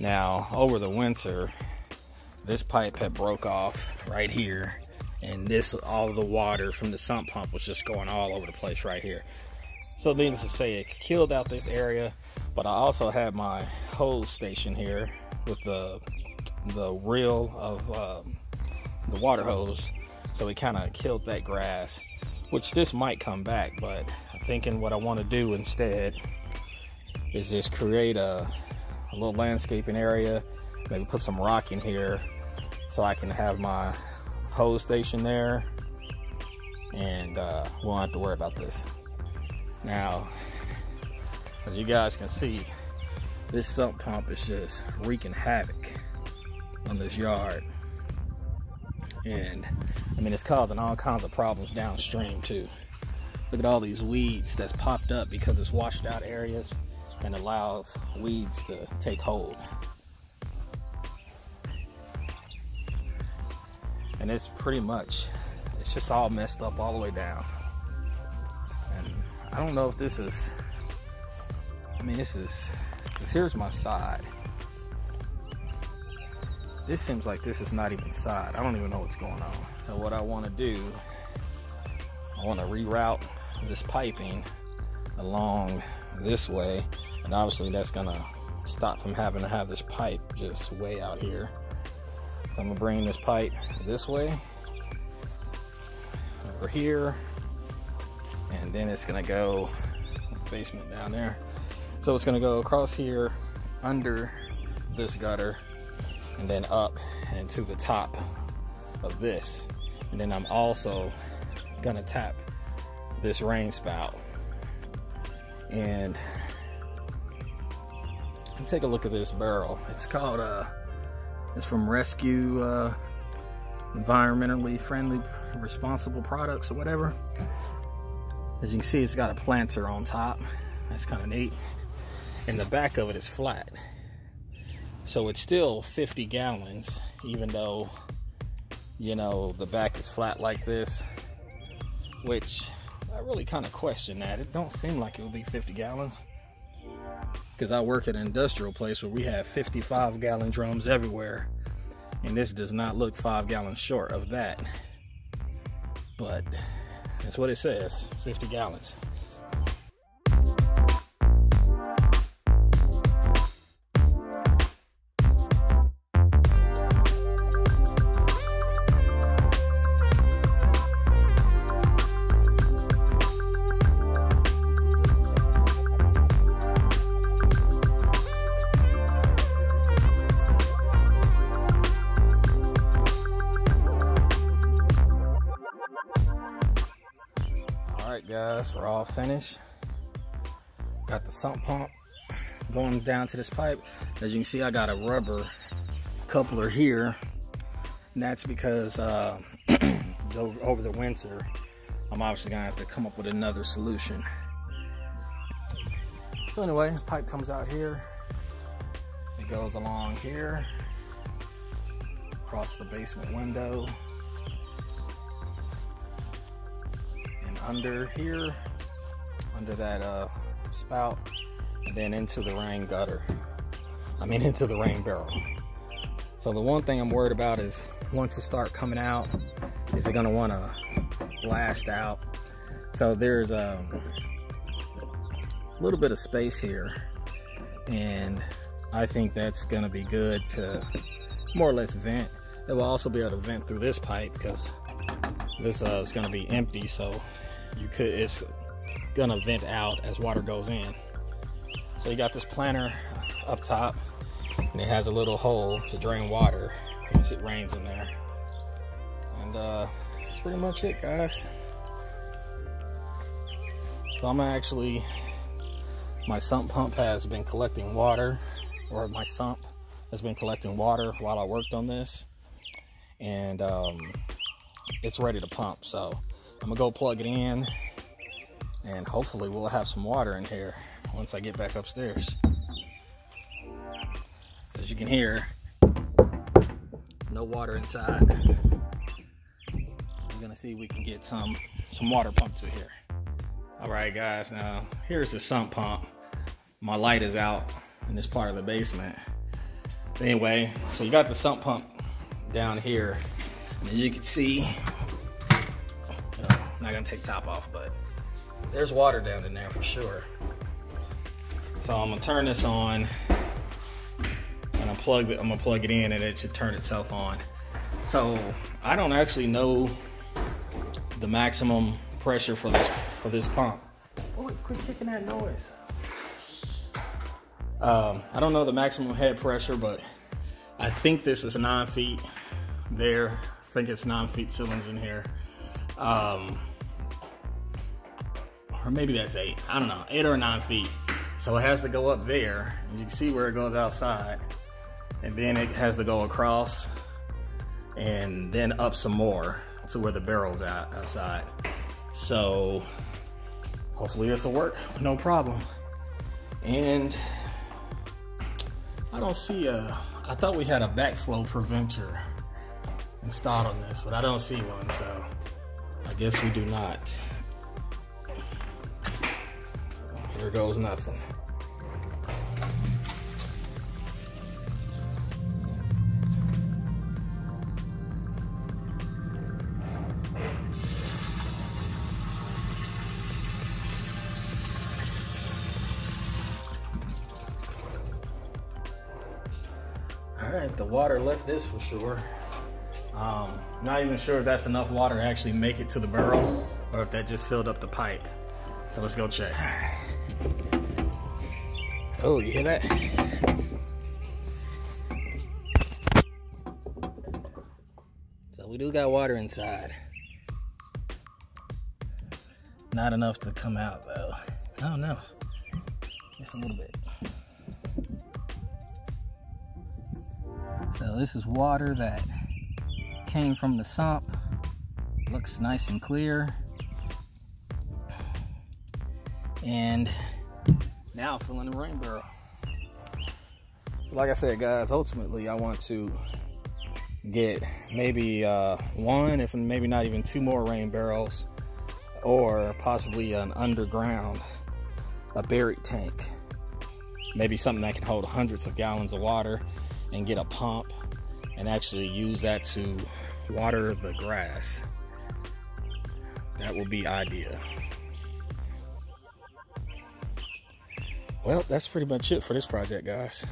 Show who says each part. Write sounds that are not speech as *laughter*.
Speaker 1: Now, over the winter, this pipe had broke off right here and this all the water from the sump pump was just going all over the place right here. So needless to say it killed out this area but i also had my hose station here with the the reel of um, the water hose so it kind of killed that grass which this might come back but i'm thinking what i want to do instead is just create a, a little landscaping area maybe put some rock in here so i can have my hose station there and uh, we won't have to worry about this. Now, as you guys can see, this sump pump is just wreaking havoc on this yard. And I mean, it's causing all kinds of problems downstream too. Look at all these weeds that's popped up because it's washed out areas and allows weeds to take hold. and it's pretty much it's just all messed up all the way down. And I don't know if this is I mean this is because here's my side. This seems like this is not even side. I don't even know what's going on. So what I want to do I want to reroute this piping along this way and obviously that's gonna stop from having to have this pipe just way out here so I'm gonna bring this pipe this way, over here, and then it's gonna go basement down there. So it's gonna go across here, under this gutter, and then up and to the top of this. And then I'm also gonna tap this rain spout. And take a look at this barrel. It's called uh, it's from Rescue uh, Environmentally Friendly Responsible Products or whatever. As you can see, it's got a planter on top. That's kind of neat. And the back of it is flat. So it's still 50 gallons, even though, you know, the back is flat like this, which I really kind of question that. It don't seem like it would be 50 gallons. Because I work at an industrial place where we have 55 gallon drums everywhere and this does not look five gallons short of that. But that's what it says 50 gallons we're all finished. Got the sump pump going down to this pipe. As you can see I got a rubber coupler here. And that's because uh, *clears throat* over the winter I'm obviously gonna have to come up with another solution. So anyway pipe comes out here. It goes along here across the basement window under here, under that uh, spout, and then into the rain gutter. I mean, *laughs* into the rain barrel. So the one thing I'm worried about is once it start coming out, is it gonna wanna blast out? So there's um, a little bit of space here, and I think that's gonna be good to more or less vent. It will also be able to vent through this pipe because this uh, is gonna be empty, so you could it's gonna vent out as water goes in. So you got this planter up top and it has a little hole to drain water once it rains in there. And uh, that's pretty much it guys. So I'm actually my sump pump has been collecting water or my sump has been collecting water while I worked on this. And um, it's ready to pump so I'm gonna go plug it in and hopefully we'll have some water in here once I get back upstairs. As you can hear, no water inside. We're gonna see if we can get some, some water pumped to here. All right guys, now here's the sump pump. My light is out in this part of the basement. Anyway, so you got the sump pump down here. And as you can see, not gonna take top off, but there's water down in there for sure. So I'm gonna turn this on and I'm plug it, I'm gonna plug it in and it should turn itself on. So I don't actually know the maximum pressure for this for this pump. Oh, quit kicking that noise. Um, I don't know the maximum head pressure, but I think this is nine feet there. I think it's nine feet ceilings in here. Um, or maybe that's eight. I don't know, eight or nine feet. So it has to go up there. And you can see where it goes outside. And then it has to go across and then up some more to where the barrel's at outside. So hopefully this will work, no problem. And I don't see a, I thought we had a backflow preventer installed on this, but I don't see one, so I guess we do not. So here goes nothing. All right, the water left this for sure. Um, not even sure if that's enough water to actually make it to the barrel or if that just filled up the pipe. So let's go check. Oh, you hear that? So we do got water inside. Not enough to come out though. I don't know. Just a little bit. So this is water that came from the sump. Looks nice and clear. And now filling the rain barrel. So like I said, guys, ultimately I want to get maybe uh, one, if maybe not even two more rain barrels, or possibly an underground, a buried tank. Maybe something that can hold hundreds of gallons of water and get a pump and actually use that to water the grass. That would be ideal. Well, that's pretty much it for this project, guys.